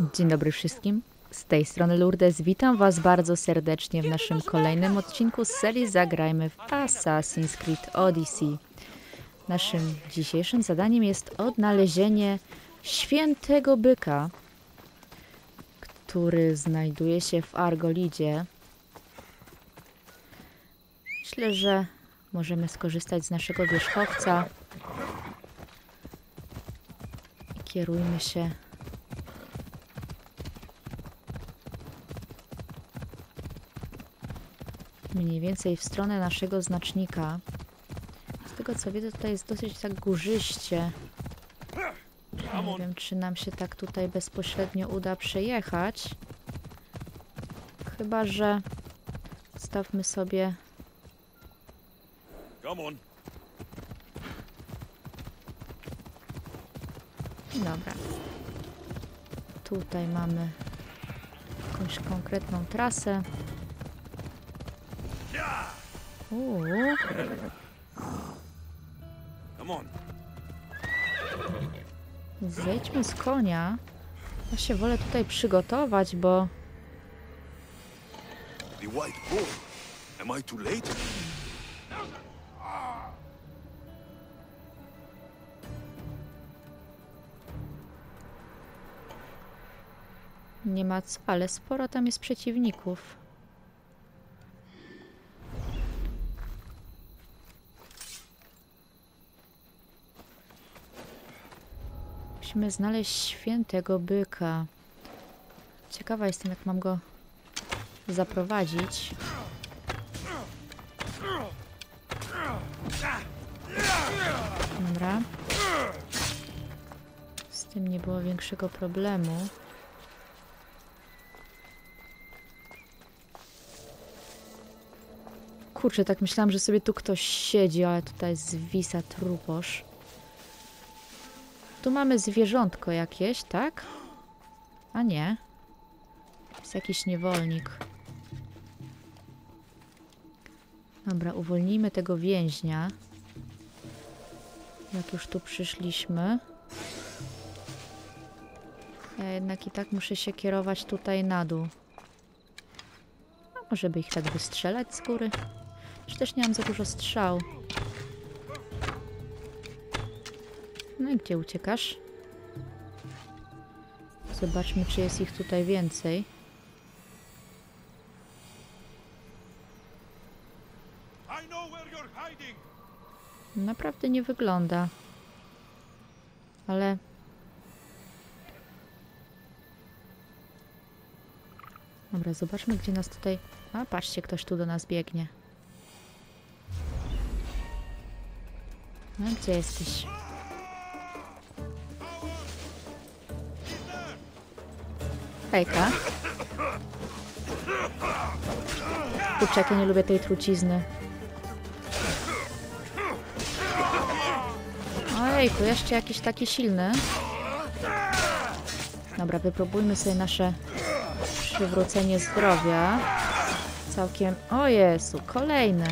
Dzień dobry wszystkim. Z tej strony Lourdes. Witam Was bardzo serdecznie w naszym kolejnym odcinku z serii Zagrajmy w Assassin's Creed Odyssey. Naszym dzisiejszym zadaniem jest odnalezienie świętego byka, który znajduje się w Argolidzie. Myślę, że możemy skorzystać z naszego wierzchowca kierujmy się mniej więcej w stronę naszego znacznika. Z tego co widzę, tutaj jest dosyć tak górzyście. Nie wiem, czy nam się tak tutaj bezpośrednio uda przejechać. Chyba, że stawmy sobie. Dobra. Tutaj mamy jakąś konkretną trasę. On. zejdźmy z konia. Ja się wolę tutaj przygotować, bo The white bull. Am I too late? nie ma co, ale sporo tam jest przeciwników. Musimy znaleźć świętego byka. Ciekawa jestem, jak mam go zaprowadzić. Dobra. Z tym nie było większego problemu. Kurczę, tak myślałam, że sobie tu ktoś siedzi, ale tutaj zwisa truposz. Tu mamy zwierzątko jakieś, tak? A nie. Jest jakiś niewolnik. Dobra, uwolnijmy tego więźnia. Jak już tu przyszliśmy. Ja jednak i tak muszę się kierować tutaj na dół. A może by ich tak wystrzelać z góry? Czy też nie mam za dużo strzał? No i gdzie uciekasz? Zobaczmy, czy jest ich tutaj więcej. Naprawdę nie wygląda. Ale... Dobra, zobaczmy, gdzie nas tutaj... A, patrzcie, ktoś tu do nas biegnie. No, gdzie jesteś? Hejka. Kurczę, ja nie lubię tej trucizny. Ojejku, jeszcze jakiś taki silny. Dobra, wypróbujmy sobie nasze przywrócenie zdrowia. Całkiem... O Jezu, kolejny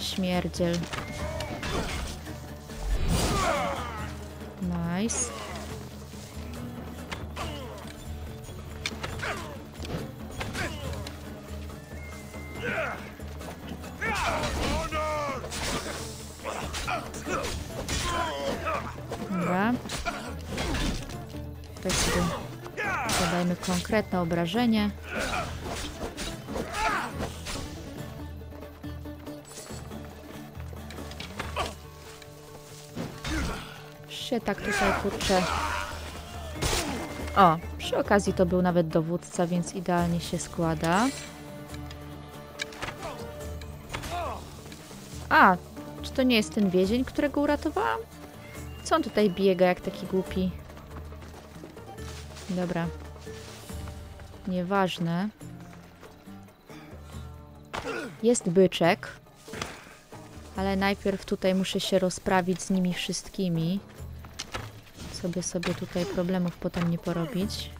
śmierdziel. Nice. Konkretne obrażenie. Się tak tutaj kurczę. O, przy okazji to był nawet dowódca, więc idealnie się składa. A, czy to nie jest ten więzień, którego uratowałam? Co on tutaj biega jak taki głupi? Dobra. Nieważne. Jest byczek. Ale najpierw tutaj muszę się rozprawić z nimi wszystkimi. By sobie tutaj problemów potem nie porobić.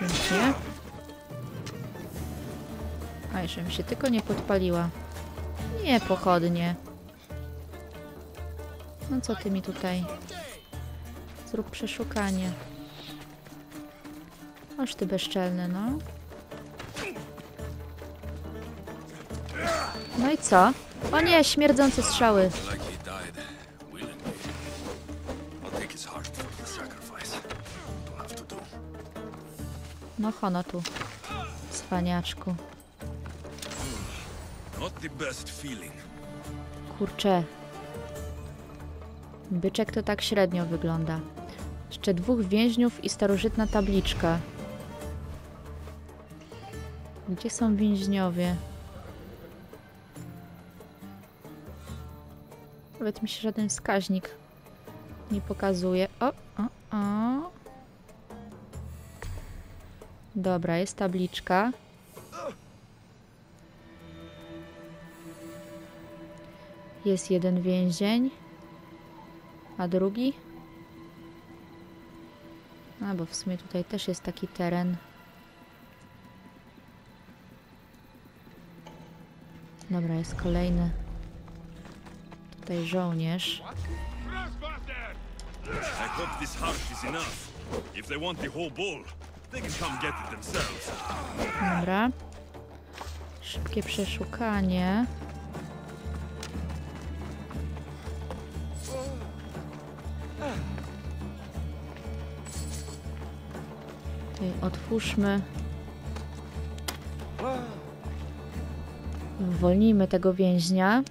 Pięknie. A, jeszcze mi się tylko nie podpaliła. Nie, pochodnie. No co ty mi tutaj? Zrób przeszukanie. Oż ty bezczelny, no. No i co? O nie, śmierdzące strzały. No hono tu. Cwaniaczku. Kurczę. Byczek to tak średnio wygląda. Jeszcze dwóch więźniów i starożytna tabliczka. Gdzie są więźniowie? Nawet mi się żaden wskaźnik nie pokazuje. O, o, o. Dobra, jest tabliczka. Jest jeden więzień. A drugi? A, bo w sumie tutaj też jest taki teren. Dobra, jest kolejny. Tutaj żołnierz. I hope this is enough. If they want the whole bull, they can come get it themselves. Dobra. Szybkie przeszukanie. Otwórzmy. Uwolnijmy tego więźnia.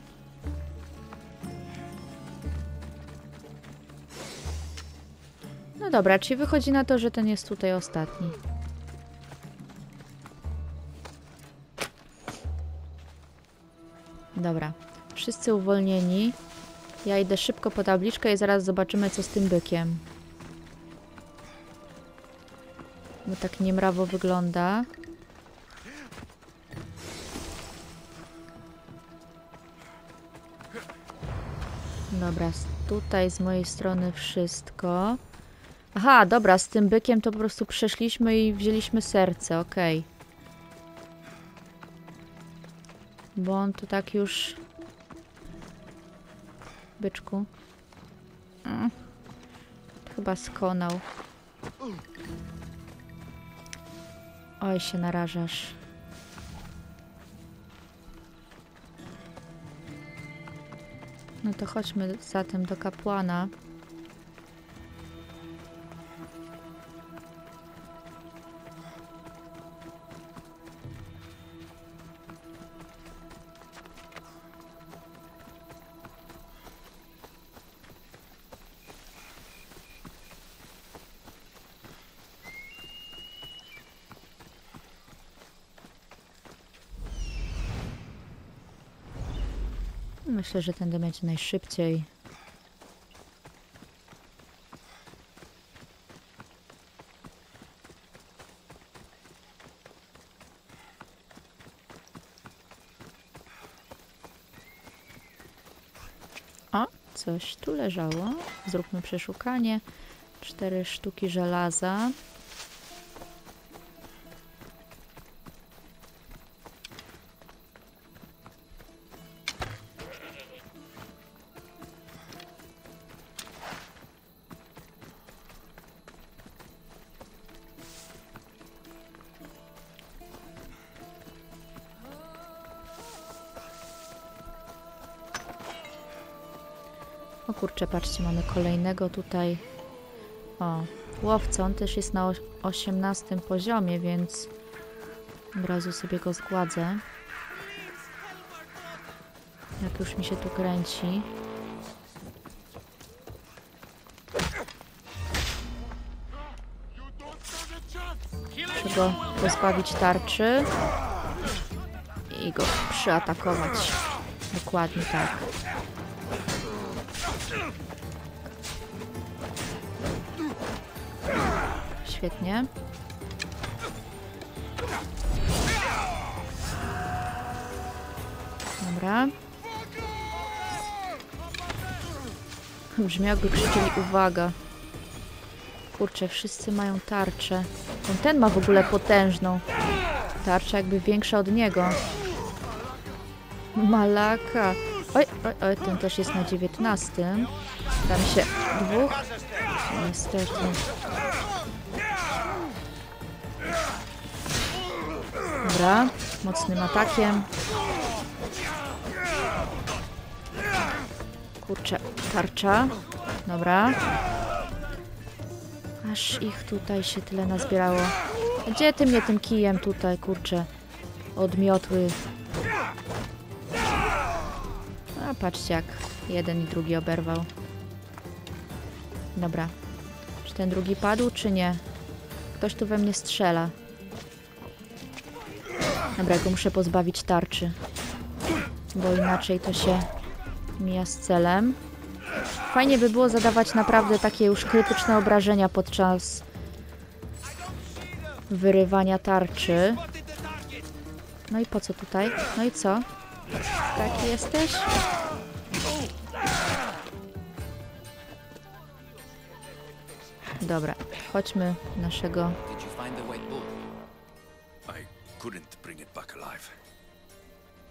No dobra, czyli wychodzi na to, że ten jest tutaj ostatni. Dobra, wszyscy uwolnieni. Ja idę szybko po tabliczkę i zaraz zobaczymy, co z tym bykiem. Bo tak niemrawo wygląda. Dobra, tutaj z mojej strony wszystko. Aha, dobra, z tym bykiem to po prostu przeszliśmy i wzięliśmy serce, okej. Bo on tu tak już... Byczku. Mm. Chyba skonał. Oj, się narażasz. No to chodźmy zatem do kapłana. Myślę, że ten będzie najszybciej. O, coś tu leżało. Zróbmy przeszukanie. Cztery sztuki żelaza. Kurczę, patrzcie, mamy kolejnego tutaj. O, łowca, on też jest na oś- 18 poziomie, więc od razu sobie go zgładzę. Jak już mi się tu kręci. Trzeba go pozbawić tarczy i go przyatakować. Dokładnie tak. Świetnie. Dobra. Brzmi jakby krzyczeli uwaga. Kurczę, wszyscy mają tarczę. Ten, ten ma w ogóle potężną. Tarcza jakby większa od niego. Malaka. Oj, oj, oj, ten też jest na 19. Tam się dwóch. Niestety. Dobra, mocnym atakiem. Kurczę, tarcza. Dobra. Aż ich tutaj się tyle nazbierało. Gdzie ty mnie tym kijem tutaj, kurczę? Odmiotły. Patrzcie jak jeden i drugi oberwał. Dobra. Czy ten drugi padł, czy nie? Ktoś tu we mnie strzela. Dobra, go muszę pozbawić tarczy. Bo inaczej to się mija z celem. Fajnie by było zadawać naprawdę takie już krytyczne obrażenia podczas wyrywania tarczy. No i po co tutaj? No i co? Taki jesteś? Dobra, chodźmy naszego Did you find the white bull? I couldn't bring it back alive.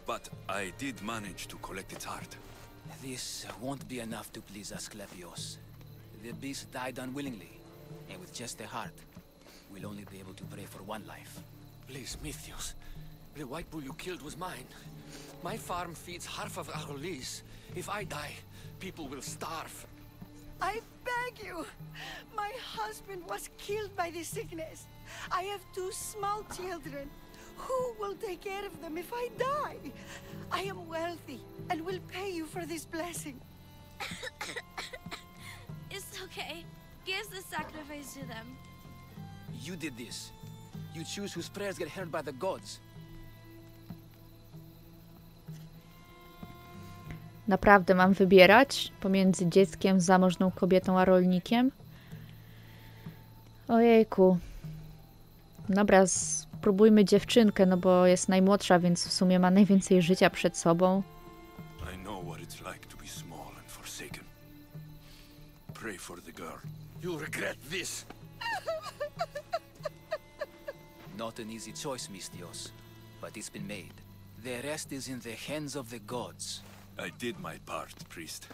But I did manage to collect its heart. This won't be enough to please Asclepios. The beast died unwillingly, and with just a heart, we'll only be able to pray for one life. Please, Mythios. The white bull you killed was mine. My farm feeds half of Arolis. If I die, people will starve. I beg you! My husband was killed by this sickness. I have two small children. Who will take care of them if I die? I am wealthy and will pay you for this blessing. It's okay. Give the sacrifice to them. You did this. You choose whose prayers get heard by the gods. Naprawdę mam wybierać pomiędzy dzieckiem, zamożną kobietą a rolnikiem? Ojejku. Dobra, spróbujmy dziewczynkę, no bo jest najmłodsza, więc w sumie ma najwięcej życia przed sobą. I know what it's like to be small and forsaken. Pray for the girl. You'll regret this. Not an easy choice, Mystios, but it's been made. The rest is in the hands of the gods. I did my part, priest.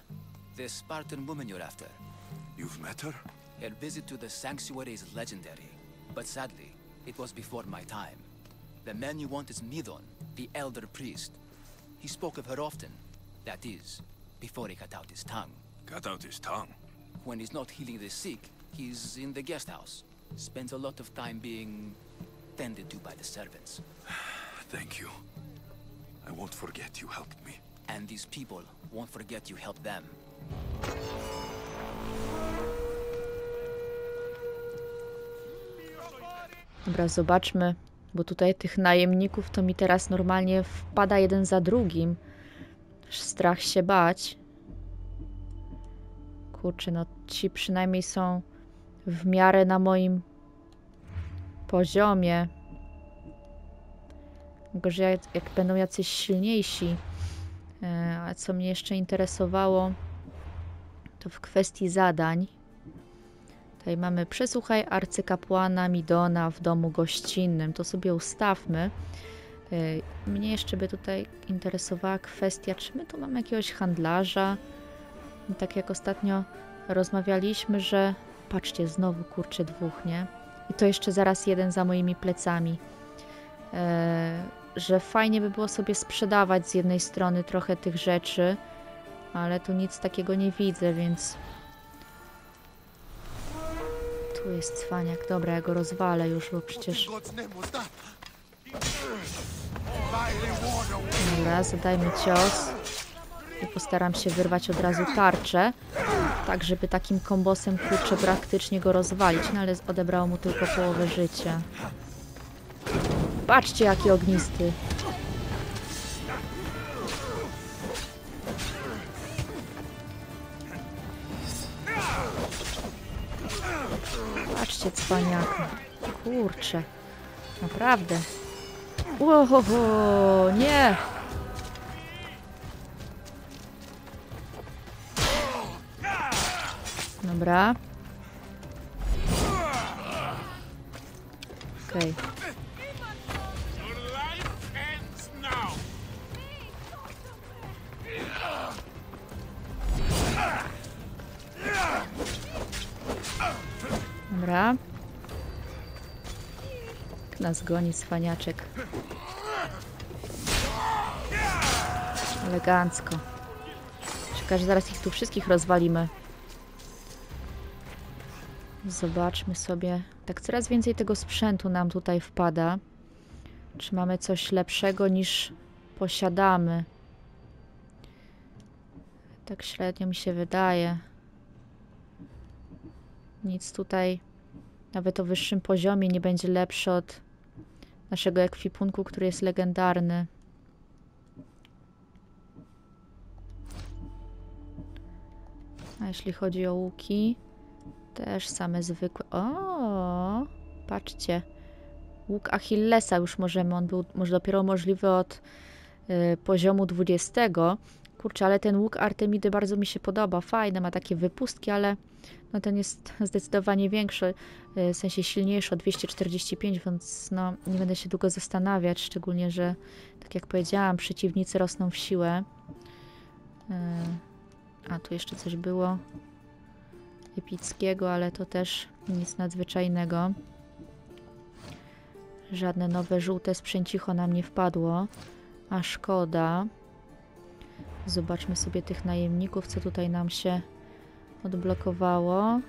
The Spartan woman you're after. You've met her? Her visit to the sanctuary is legendary, but sadly, it was before my time. The man you want is Midon, the elder priest. He spoke of her often. That is, before he cut out his tongue. Cut out his tongue. When he's not healing the sick, he's in the guest house. Spends a lot of time being tended to by the servants. Thank you. I won't forget you helped me. And these people won't forget you helped them. Dobra, zobaczmy, bo tutaj tych najemników to mi teraz normalnie wpada jeden za drugim. Strach się bać. Kurczę, no ci przynajmniej są w miarę na moim poziomie. Gorzej jak, jak będą jacyś silniejsi. E, A co mnie jeszcze interesowało, to w kwestii zadań. Tutaj mamy przesłuchaj arcykapłana Midona w domu gościnnym. To sobie ustawmy. Y, Mnie jeszcze by tutaj interesowała kwestia, czy my tu mamy jakiegoś handlarza. I Tak jak ostatnio rozmawialiśmy, że patrzcie, znowu kurczę dwóch, nie? I to jeszcze zaraz jeden za moimi plecami. E, że fajnie by było sobie sprzedawać z jednej strony trochę tych rzeczy, ale tu nic takiego nie widzę, więc tu jest cwaniak. Dobra, ja go rozwalę już, bo przecież... Dobra, zadajmy cios. I postaram się wyrwać od razu tarczę. Tak, żeby takim kombosem kurczę praktycznie go rozwalić. No ale odebrało mu tylko połowę życia. Patrzcie, jaki ognisty. Patrzcie, cwaniaka. Kurczę. Naprawdę. Łohoho, nie! Dobra. Okej. Dobra. Nas goni cwaniaczek. Elegancko. Czekaj, że zaraz ich tu wszystkich rozwalimy. Zobaczmy sobie. Tak coraz więcej tego sprzętu nam tutaj wpada. Czy mamy coś lepszego niż posiadamy? Tak średnio mi się wydaje. Nic tutaj, nawet o wyższym poziomie, nie będzie lepszy od naszego ekwipunku, który jest legendarny. A jeśli chodzi o łuki, też same zwykłe. O, patrzcie. Łuk Achillesa już możemy. On był może dopiero możliwy od y, poziomu 20. Kurczę, ale ten łuk Artemidy bardzo mi się podoba. Fajny, ma takie wypustki, ale no ten jest zdecydowanie większy, y, w sensie silniejszy o 245, więc no nie będę się długo zastanawiać, szczególnie, że tak jak powiedziałam, przeciwnicy rosną w siłę. Y, a tu jeszcze coś było epickiego, ale to też nic nadzwyczajnego. Żadne nowe żółte sprzęcicho nam nie wpadło, a szkoda. Zobaczmy sobie tych najemników, co tutaj nam się odblokowało.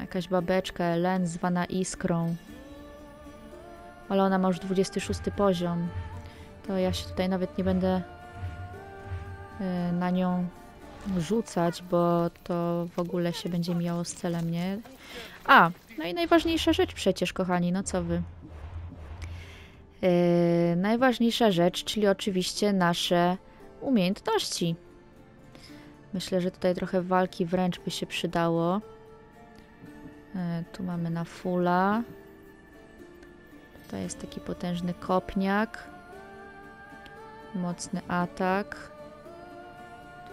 Jakaś babeczka Elen zwana Iskrą. Ale ona ma już 26 poziom. To ja się tutaj nawet nie będę y, na nią rzucać, bo to w ogóle się będzie miało z celem, nie? A, no i najważniejsza rzecz przecież, kochani, no co wy? Yy, najważniejsza rzecz, czyli oczywiście nasze umiejętności. Myślę, że tutaj trochę walki wręcz by się przydało. Yy, tu mamy na fulla. Tutaj jest taki potężny kopniak. Mocny atak.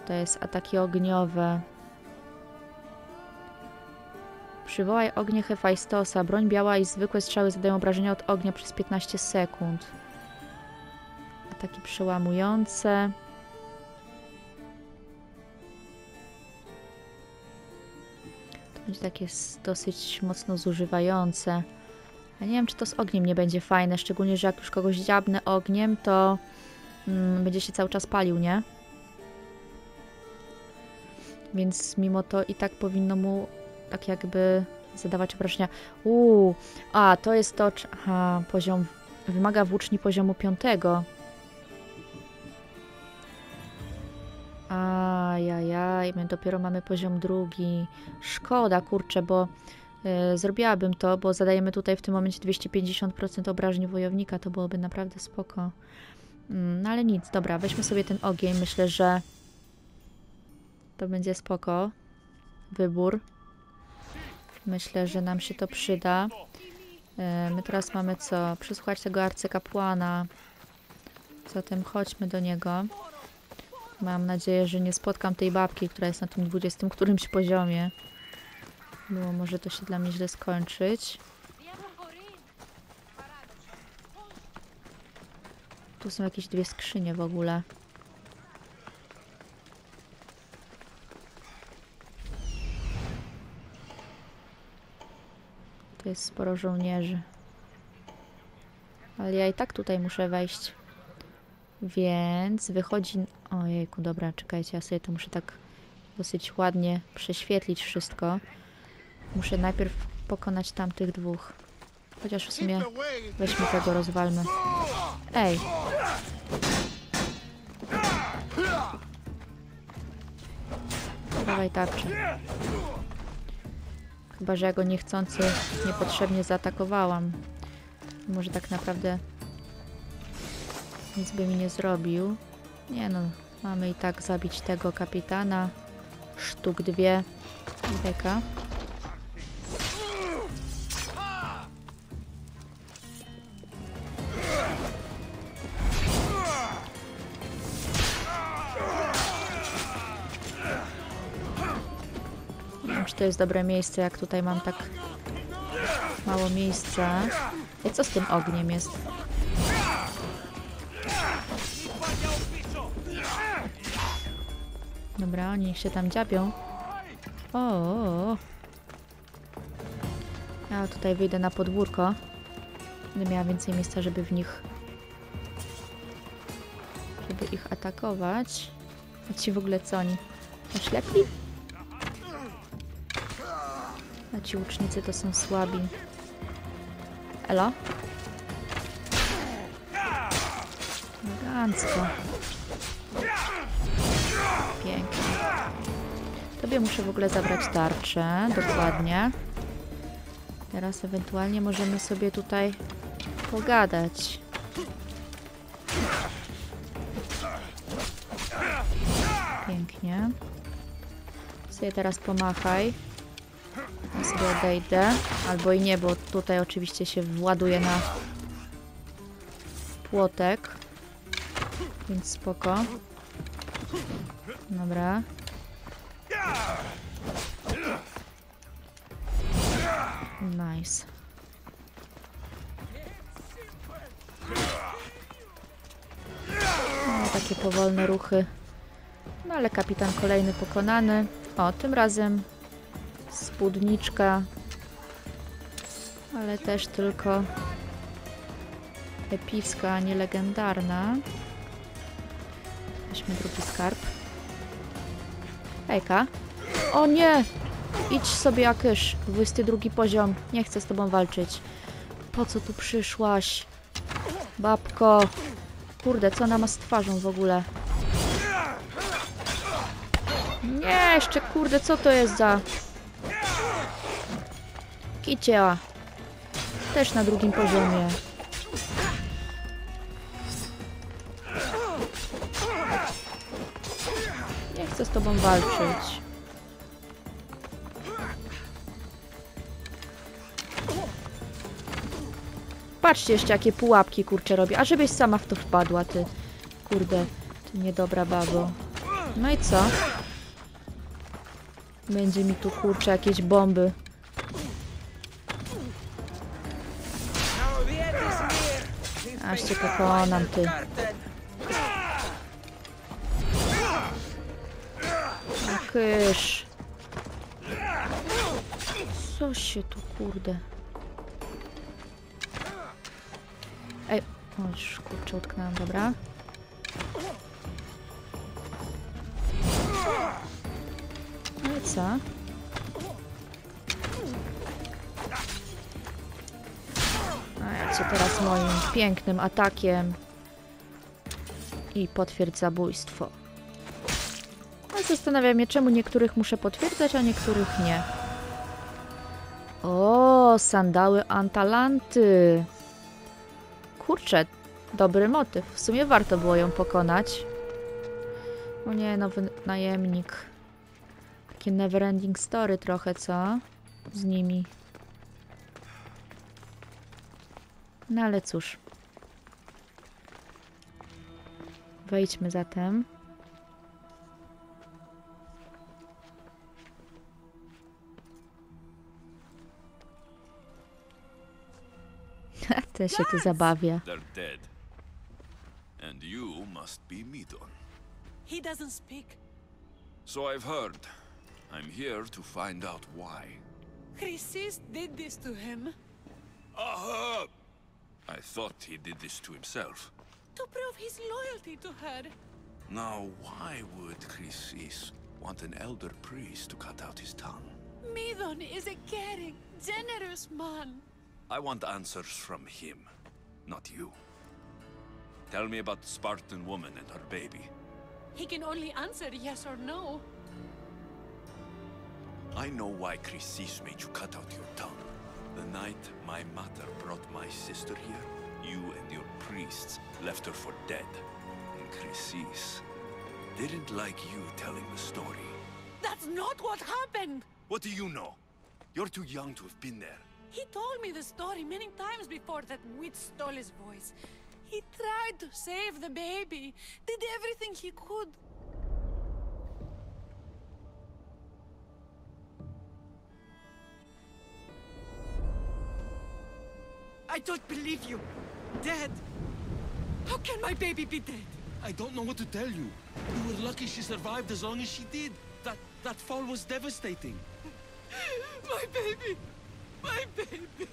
To jest ataki ogniowe. Przywołaj ognie Hefajstosa. Broń biała i zwykłe strzały zadają obrażenia od ognia przez 15 sekund. Ataki przełamujące. Będzie takie dosyć mocno zużywające. Ja nie wiem, czy to z ogniem nie będzie fajne, szczególnie, że jak już kogoś dziabnę ogniem, to mm, będzie się cały czas palił, nie? Więc mimo to i tak powinno mu tak jakby zadawać obrażenia. Uuu, a to jest to, aha, poziom, wymaga włóczni poziomu piątego. Ajajaj, my dopiero mamy poziom drugi. Szkoda, kurczę, bo y, zrobiłabym to, bo zadajemy tutaj w tym momencie 250% obrażeń wojownika, to byłoby naprawdę spoko. Mm, no ale nic, dobra, weźmy sobie ten ogień, myślę, że to będzie spoko. Wybór. Myślę, że nam się to przyda. E, My teraz mamy co? Przesłuchać tego arcykapłana. Zatem chodźmy do niego. Mam nadzieję, że nie spotkam tej babki, która jest na tym 20 którymś poziomie. Bo może to się dla mnie źle skończyć. Tu są jakieś dwie skrzynie w ogóle. Tu jest sporo żołnierzy. Ale ja i tak tutaj muszę wejść. Więc wychodzi... Ojejku, dobra, czekajcie, ja sobie to muszę tak dosyć ładnie prześwietlić wszystko. Muszę najpierw pokonać tamtych dwóch. Chociaż w sumie weźmy tego, rozwalmy. Ej! Dawaj tarczę. Chyba, że ja go niechcący niepotrzebnie zaatakowałam. Może tak naprawdę nic by mi nie zrobił. Nie no, mamy i tak zabić tego kapitana. Sztuk dwie. I beka. Nie wiem, czy to jest dobre miejsce, jak tutaj mam tak mało miejsca. Ej, co z tym ogniem jest? Dobra, oni się tam dziabią. O, o, o. Ja tutaj wyjdę na podwórko. Będę miała więcej miejsca, żeby w nich... Żeby ich atakować. A ci w ogóle co oni? Oślepli? A ci łucznicy to są słabi. Elo? Elegancko. Tobie muszę w ogóle zabrać tarczę. Dokładnie. Teraz ewentualnie możemy sobie tutaj pogadać. Pięknie. Sobie teraz pomachaj. Ja sobie odejdę. Albo i nie, bo tutaj oczywiście się właduje na płotek. Więc spoko. Dobra. Nice. No, takie powolne ruchy. No ale kapitan kolejny pokonany. O, tym razem spódniczka. Ale też tylko epicka, a nie legendarna. Weźmy drugi skarb. Hejka. O nie! Idź sobie, Akysz. 22 poziom. Nie chcę z tobą walczyć. Po co tu przyszłaś? Babko. Kurde, co ona ma z twarzą w ogóle? Nie, jeszcze kurde, co to jest za... Kicieła. Też na drugim poziomie. Tobą walczyć. Patrzcie jeszcze jakie pułapki kurczę robię. A żebyś sama w to wpadła, ty. Kurde, ty niedobra babo. No i co? Będzie mi tu kurczę jakieś bomby. Aż cię pokonam, ty. Kysz. Co się tu kurde? Ej, o, już kurczę utknęłam, dobra. No i co? A ja cię teraz moim pięknym atakiem i potwierdź zabójstwo. Zastanawiam mnie, czemu niektórych muszę potwierdzać, a niektórych nie. O, sandały Antalanty. Kurczę, dobry motyw. W sumie warto było ją pokonać. O nie, nowy najemnik. Takie neverending story trochę, co? Z nimi. No ale cóż. Wejdźmy zatem. Te się tu zabawia. They're dead. And you must be Midon. He doesn't speak. So I've heard. I'm here to find out why. Chrysis did this to him Aha! I thought he did this to himself. to prove his loyalty to her. Now, why would Chrysis want an elder priest to cut out his tongue? Midon is a caring, generous man. I want answers from him, not you. Tell me about the Spartan woman and her baby. He can only answer yes or no. I know why Chrysis made you cut out your tongue. The night my mother brought my sister here, you and your priests left her for dead. And Chrysis didn't like you telling the story. That's not what happened. What do you know? You're too young to have been there. He told me the story many times before that witch stole his voice. He tried to save the baby, did everything he could. I don't believe you. Dead. How can my baby be dead? I don't know what to tell you. You were lucky she survived as long as she did. That that fall was devastating. My baby. My baby!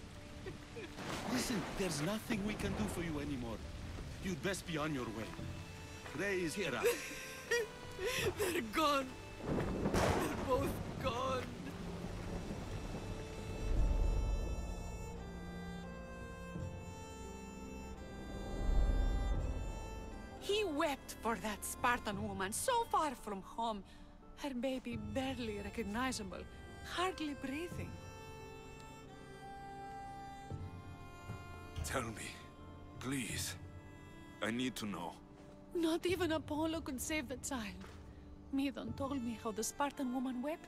Listen, there's nothing we can do for you anymore. You'd best be on your way. Ray is here. They're gone. They're both gone. He wept for that Spartan woman so far from home. Her baby barely recognizable, hardly breathing. Tell me, please. I need to know. Not even Apollo could save the child. Medon told me how the Spartan woman wept,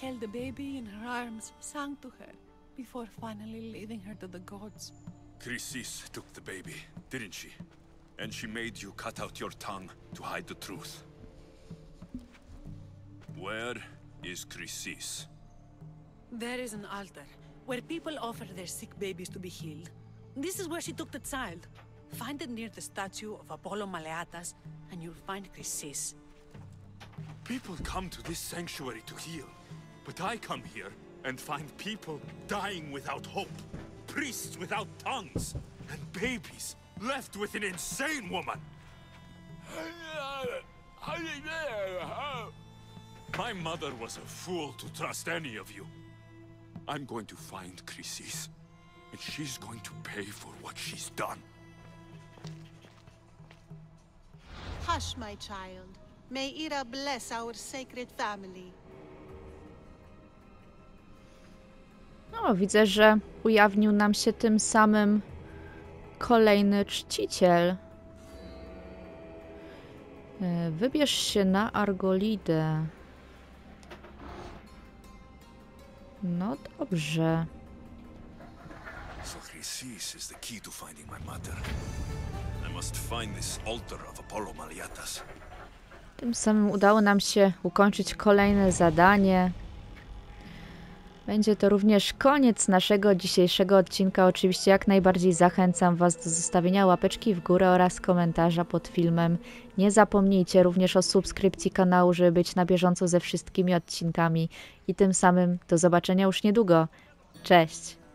held the baby in her arms, sang to her, before finally leading her to the gods. Chrysis took the baby, didn't she? And she made you cut out your tongue to hide the truth. Where is Chrysis? There is an altar where people offer their sick babies to be healed. This is where she took the child. Find it near the statue of Apollo Maleatas, and you'll find Chrysis. People come to this sanctuary to heal, but I come here and find people dying without hope, priests without tongues, and babies left with an insane woman. My mother was a fool to trust any of you. I'm going to find Chrysis, and she's going to pay for what she's done. Hush, my child. May Ira bless our sacred family. No, widzę, że ujawnił nam się tym samym kolejny czciciel. E, Wybierz się na Argolidę. No dobrze. Chrysis is the key to finding my mother. I must find this altar of Apollo Maliatas. Tym samym udało nam się ukończyć kolejne zadanie. Będzie to również koniec naszego dzisiejszego odcinka. Oczywiście jak najbardziej zachęcam Was do zostawienia łapeczki w górę oraz komentarza pod filmem. Nie zapomnijcie również o subskrypcji kanału, żeby być na bieżąco ze wszystkimi odcinkami. I tym samym do zobaczenia już niedługo. Cześć!